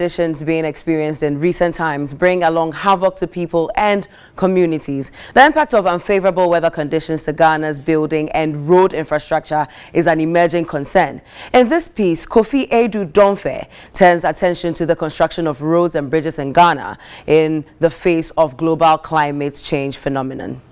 conditions being experienced in recent times bring along havoc to people and communities. The impact of unfavorable weather conditions to Ghana's building and road infrastructure is an emerging concern. In this piece, Kofi Edu Domfe turns attention to the construction of roads and bridges in Ghana in the face of global climate change phenomenon.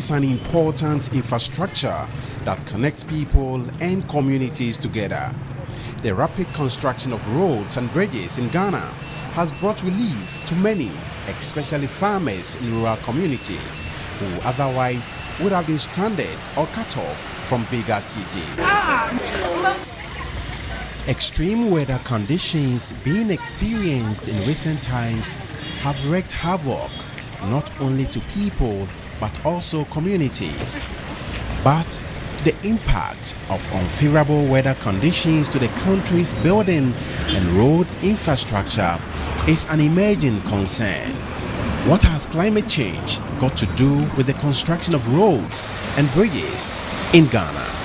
Is an important infrastructure that connects people and communities together. The rapid construction of roads and bridges in Ghana has brought relief to many, especially farmers in rural communities who otherwise would have been stranded or cut off from bigger cities. Extreme weather conditions being experienced in recent times have wreaked havoc not only to people but also communities. But the impact of unfavorable weather conditions to the country's building and road infrastructure is an emerging concern. What has climate change got to do with the construction of roads and bridges in Ghana?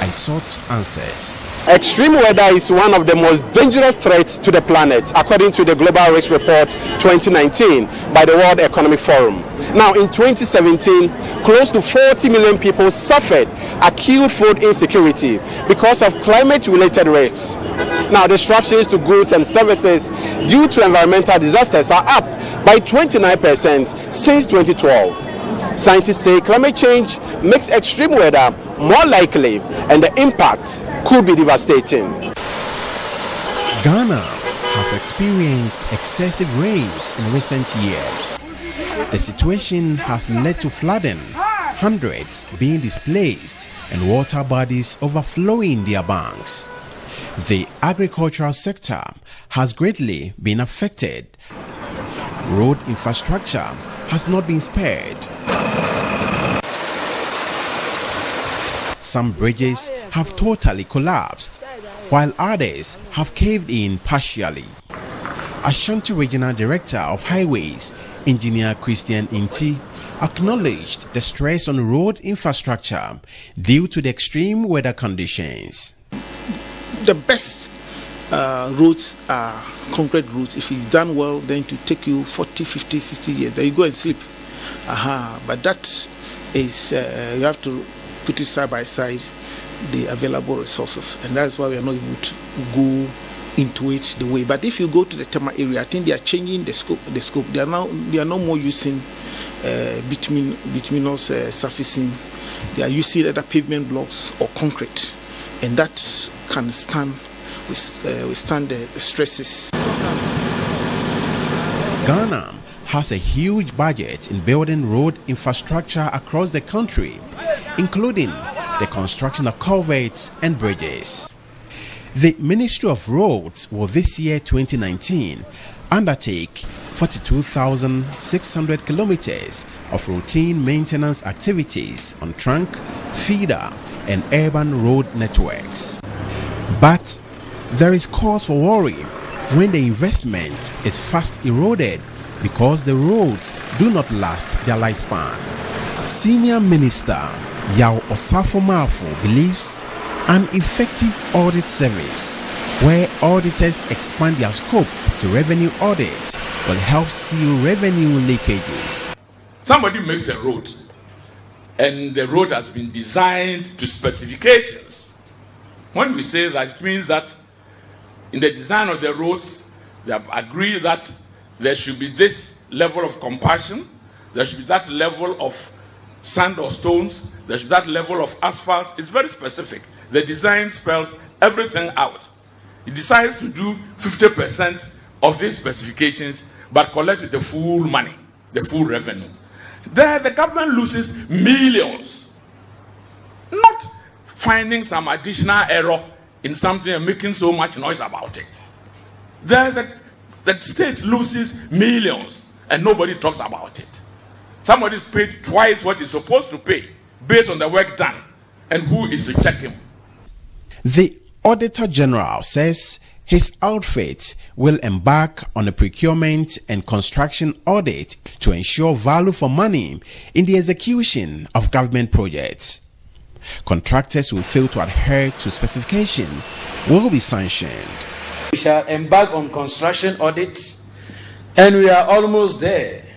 I sought answers. Extreme weather is one of the most dangerous threats to the planet, according to the Global Risk Report 2019 by the World Economic Forum. Now, in 2017, close to 40 million people suffered acute food insecurity because of climate related risks. Now, disruptions to goods and services due to environmental disasters are up by 29% since 2012. Scientists say climate change makes extreme weather more likely and the impact could be devastating. Ghana has experienced excessive rains in recent years. The situation has led to flooding, hundreds being displaced, and water bodies overflowing their banks. The agricultural sector has greatly been affected. Road infrastructure has not been spared. Some bridges have totally collapsed, while others have caved in partially. Ashanti Regional Director of Highways, Engineer Christian Inti, acknowledged the stress on road infrastructure due to the extreme weather conditions. The best uh, roads are concrete roads. If it's done well, then to take you 40, 50, 60 years, then you go and sleep. Aha, but that is, uh, you have to put it side by side the available resources, and that's why we are not able to go into it the way. But if you go to the Tema area, I think they are changing the scope. The scope they are now they are no more using uh, between bituminous uh, surfacing. They are using either pavement blocks or concrete, and that can stand with, uh, withstand the, the stresses. Ghana has a huge budget in building road infrastructure across the country, including the construction of culverts and bridges. The Ministry of Roads will this year 2019 undertake 42,600 kilometers of routine maintenance activities on trunk, feeder, and urban road networks. But there is cause for worry when the investment is fast eroded because the roads do not last their lifespan. Senior Minister Yao Osafo Maafo believes an effective audit service where auditors expand their scope to revenue audits will help seal revenue leakages. Somebody makes a road and the road has been designed to specifications. When we say that, it means that in the design of the roads, they have agreed that there should be this level of compassion, there should be that level of sand or stones, that level of asphalt. is very specific. The design spells everything out. It decides to do 50% of these specifications but collect the full money, the full revenue. There, the government loses millions, not finding some additional error in something and making so much noise about it. There, the, the state loses millions and nobody talks about it. Somebody is paid twice what he's supposed to pay based on the work done. And who is to check him? The Auditor General says his outfit will embark on a procurement and construction audit to ensure value for money in the execution of government projects. Contractors who fail to adhere to specification will be sanctioned. We shall embark on construction audit and we are almost there.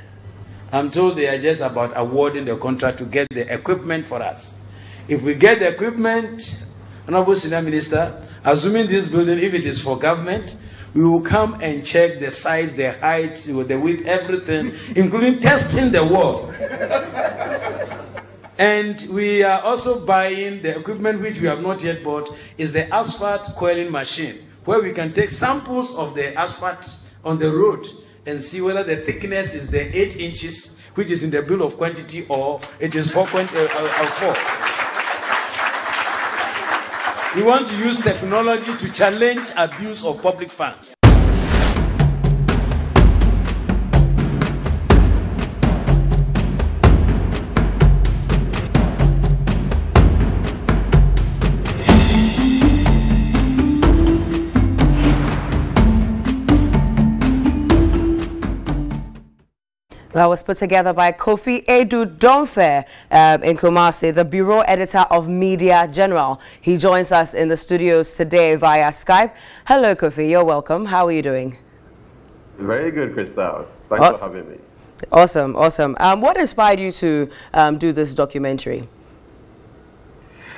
I'm told they are just about awarding the contract to get the equipment for us. If we get the equipment, Honorable Senior Minister, Assuming this building, if it is for government, we will come and check the size, the height, the width, everything, including testing the wall. and we are also buying the equipment which we have not yet bought is the asphalt coiling machine, where we can take samples of the asphalt on the road and see whether the thickness is the eight inches, which is in the bill of quantity, or it is four. Uh, uh, four. We want to use technology to challenge abuse of public funds. That was put together by Kofi Edu Domfe um, in Kumasi, the Bureau Editor of Media General. He joins us in the studios today via Skype. Hello, Kofi. You're welcome. How are you doing? Very good, Christoph. Thanks awesome. for having me. Awesome, awesome. Um, what inspired you to um, do this documentary?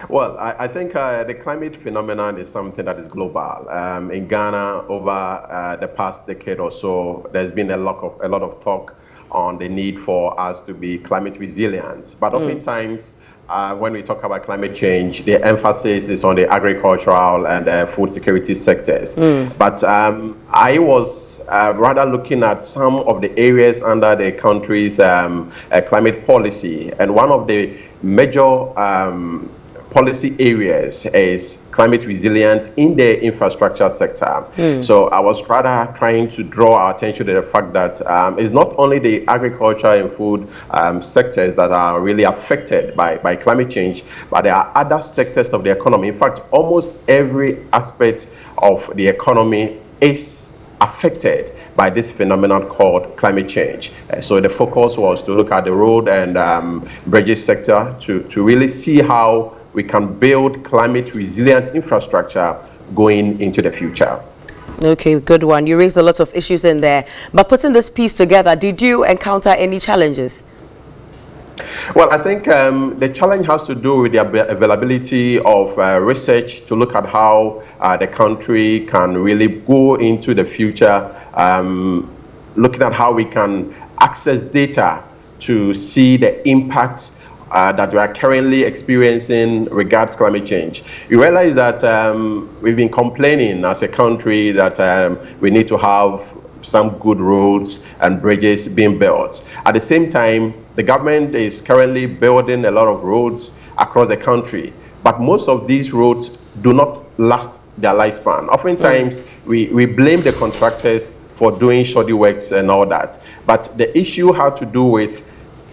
Well, I, I think uh, the climate phenomenon is something that is global. Um, in Ghana, over uh, the past decade or so, there's been a lot of a lot of talk on the need for us to be climate resilient. But mm. oftentimes, uh, when we talk about climate change, the emphasis is on the agricultural and uh, food security sectors. Mm. But um, I was uh, rather looking at some of the areas under the country's um, uh, climate policy. And one of the major um, policy areas is climate resilient in the infrastructure sector. Mm. So I was rather trying to draw our attention to the fact that um, it's not only the agriculture and food um, sectors that are really affected by, by climate change, but there are other sectors of the economy. In fact, almost every aspect of the economy is affected by this phenomenon called climate change. Uh, so the focus was to look at the road and um, bridges sector to, to really see how we can build climate resilient infrastructure going into the future. Okay, good one. You raised a lot of issues in there. But putting this piece together, did you encounter any challenges? Well, I think um, the challenge has to do with the availability of uh, research to look at how uh, the country can really go into the future, um, looking at how we can access data to see the impacts uh, that we are currently experiencing regards climate change. You realize that um, we've been complaining as a country that um, we need to have some good roads and bridges being built. At the same time, the government is currently building a lot of roads across the country, but most of these roads do not last their lifespan. Oftentimes, mm. we, we blame the contractors for doing shoddy works and all that. But the issue had to do with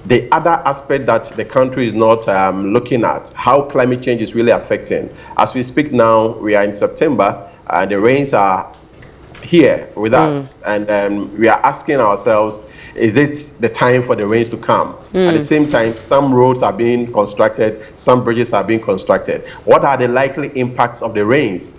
the other aspect that the country is not um, looking at, how climate change is really affecting. As we speak now, we are in September, and the rains are here with mm. us, and um, we are asking ourselves, is it the time for the rains to come? Mm. At the same time, some roads are being constructed, some bridges are being constructed. What are the likely impacts of the rains?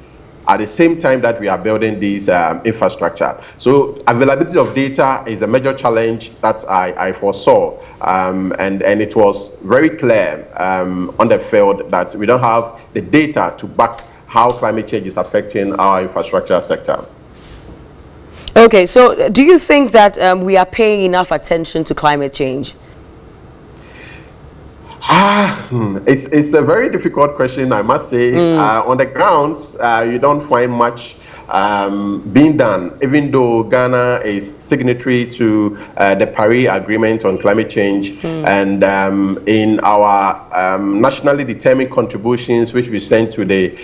At the same time that we are building this um, infrastructure. So availability of data is the major challenge that I, I foresaw. Um, and, and it was very clear um, on the field that we don't have the data to back how climate change is affecting our infrastructure sector. Okay, so do you think that um, we are paying enough attention to climate change? Ah, hmm, it's, it's a very difficult question, I must say. Mm. Uh, on the grounds, uh, you don't find much um, being done, even though Ghana is signatory to uh, the Paris Agreement on climate change, mm. and um, in our um, nationally determined contributions, which we sent to the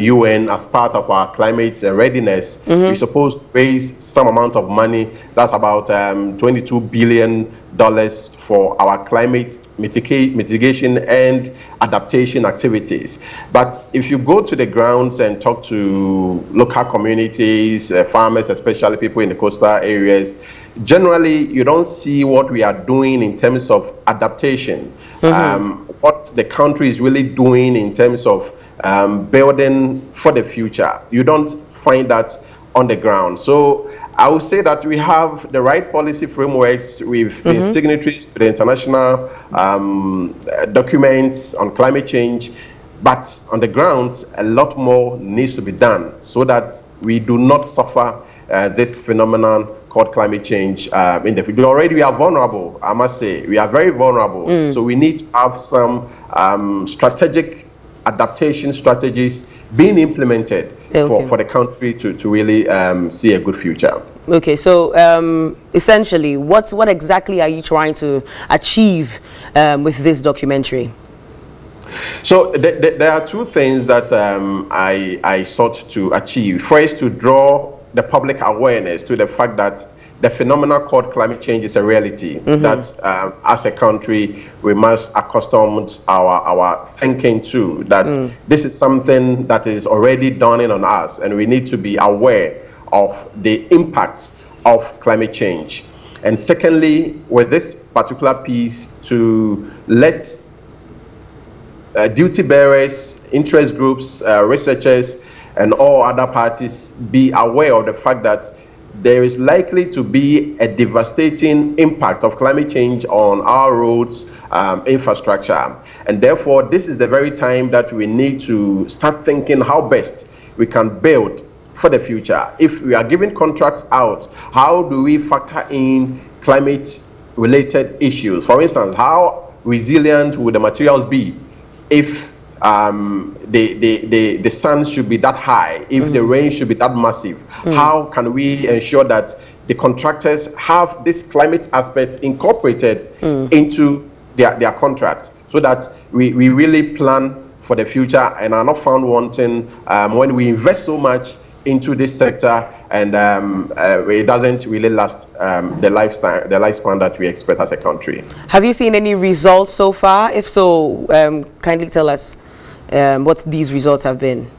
UN um, as part of our climate readiness, mm -hmm. we're supposed to raise some amount of money. That's about um, 22 billion dollars for our climate mitigation and adaptation activities. But if you go to the grounds and talk to local communities, uh, farmers, especially people in the coastal areas, generally you don't see what we are doing in terms of adaptation. Mm -hmm. um, what the country is really doing in terms of um, building for the future. You don't find that on the ground. So I would say that we have the right policy frameworks. We've mm -hmm. been signatories to the international um, documents on climate change, but on the grounds, a lot more needs to be done so that we do not suffer uh, this phenomenon called climate change uh, in the future. Already we are vulnerable, I must say. We are very vulnerable. Mm. So we need to have some um, strategic adaptation strategies being implemented okay. for, for the country to, to really um, see a good future. Okay, so um, essentially, what, what exactly are you trying to achieve um, with this documentary? So th th there are two things that um, I, I sought to achieve. First, to draw the public awareness to the fact that the phenomenon called climate change is a reality mm -hmm. that um, as a country we must accustom our, our thinking to, that mm. this is something that is already dawning on us and we need to be aware of the impacts of climate change. And secondly, with this particular piece to let uh, duty bearers, interest groups, uh, researchers, and all other parties be aware of the fact that there is likely to be a devastating impact of climate change on our roads, um, infrastructure. And therefore, this is the very time that we need to start thinking how best we can build for the future. If we are giving contracts out, how do we factor in climate related issues? For instance, how resilient would the materials be if um, the, the, the, the sun should be that high, if mm. the rain should be that massive, mm. how can we ensure that the contractors have this climate aspect incorporated mm. into their, their contracts so that we, we really plan for the future and are not found wanting um, when we invest so much into this sector and um, uh, it doesn't really last um, the lifestyle, the lifespan that we expect as a country. Have you seen any results so far? If so, um, kindly tell us um, what these results have been?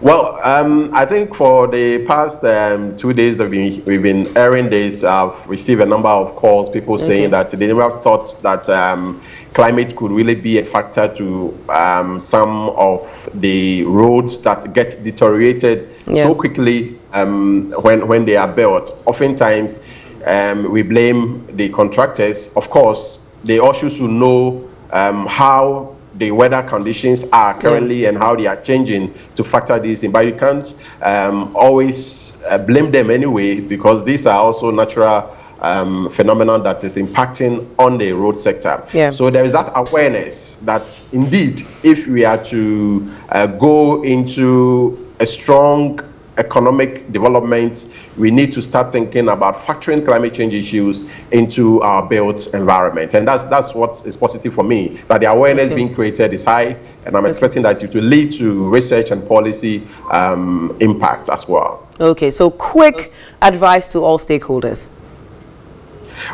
Well, um, I think for the past um, two days that we, we've been airing this, I've received a number of calls, people okay. saying that they never thought that um, climate could really be a factor to um, some of the roads that get deteriorated yeah. so quickly um, when, when they are built. Oftentimes, um, we blame the contractors. Of course, they also should know how the weather conditions are currently and how they are changing to factor this in. But you can't um, always uh, blame them anyway because these are also natural um, phenomenon that is impacting on the road sector. Yeah. So there is that awareness that indeed, if we are to uh, go into a strong economic development, we need to start thinking about factoring climate change issues into our built environment. And that's that's what is positive for me, that the awareness okay. being created is high, and I'm okay. expecting that it will lead to research and policy um, impact as well. Okay, so quick advice to all stakeholders.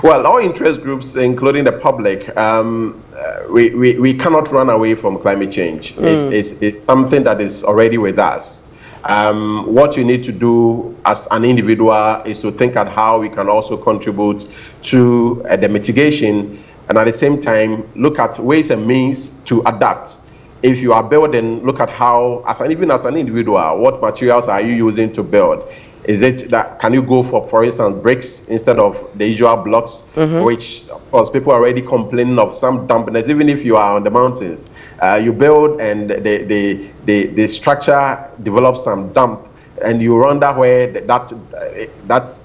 Well, all interest groups, including the public, um, we, we, we cannot run away from climate change. Mm. It's, it's, it's something that is already with us. Um, what you need to do as an individual is to think at how we can also contribute to uh, the mitigation and at the same time look at ways and means to adapt if you are building, look at how, as an, even as an individual, what materials are you using to build? Is it that can you go for, for instance, bricks instead of the usual blocks, mm-hmm. which of course people are already complaining of some dampness, even if you are on the mountains. Uh, you build and the, the, the, the structure develops some damp, and you wonder where that, that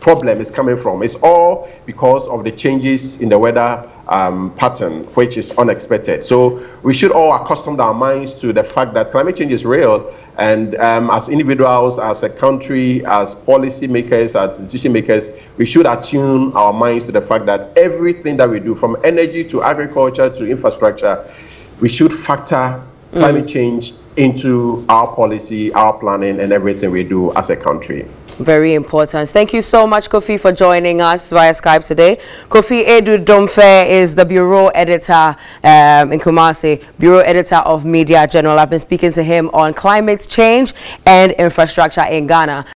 problem is coming from. It's all because of the changes in the weather um, pattern, which is unexpected. So we should all accustom our minds to the fact that climate change is real. And um, as individuals, as a country, as policy makers, as decision makers, we should attune our minds to the fact that everything that we do, from energy to agriculture to infrastructure, we should factor mm. climate change into our policy, our planning, and everything we do as a country. Very important. Thank you so much, Kofi, for joining us via Skype today. Kofi Edu Domfe is the Bureau Editor um, in Kumasi, Bureau Editor of Media General. I've been speaking to him on climate change and infrastructure in Ghana.